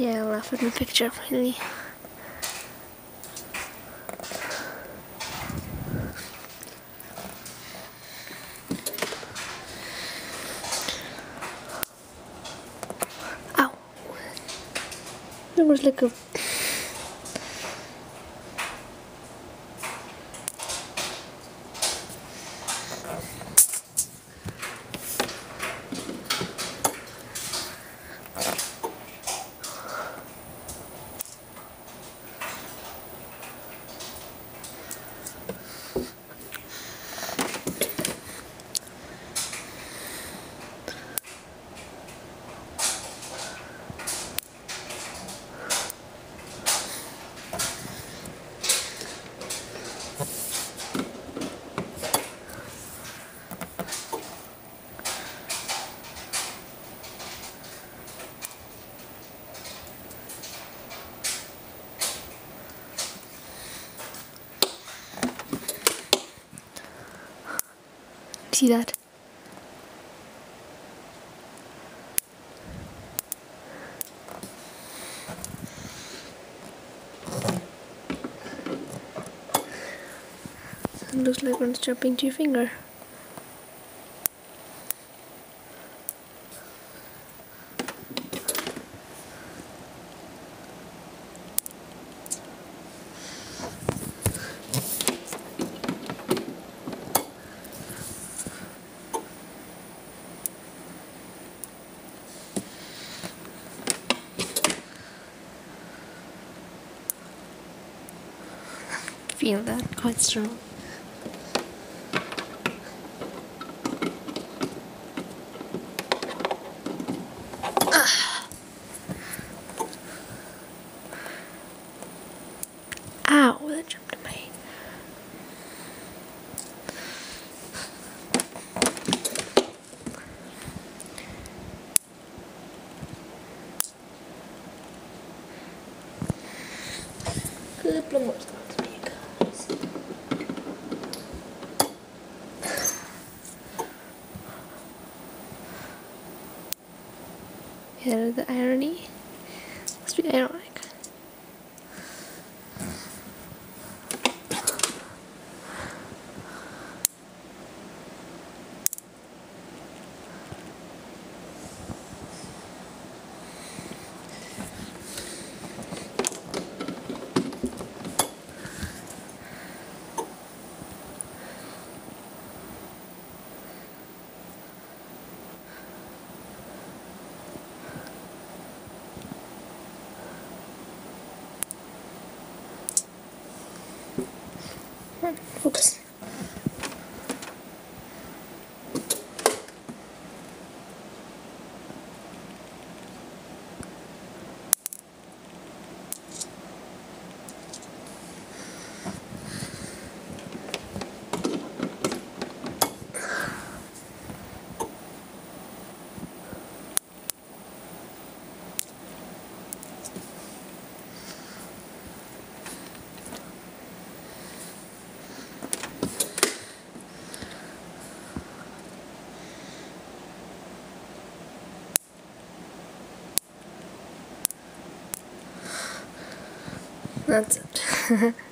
Yeah, I laugh at the picture finally. Ow! There was like a See that? It looks like one's jumping to your finger. Feel that quite strong. Ah. Ow, that jumped in Hear the irony? Must be ironic. Come That's it.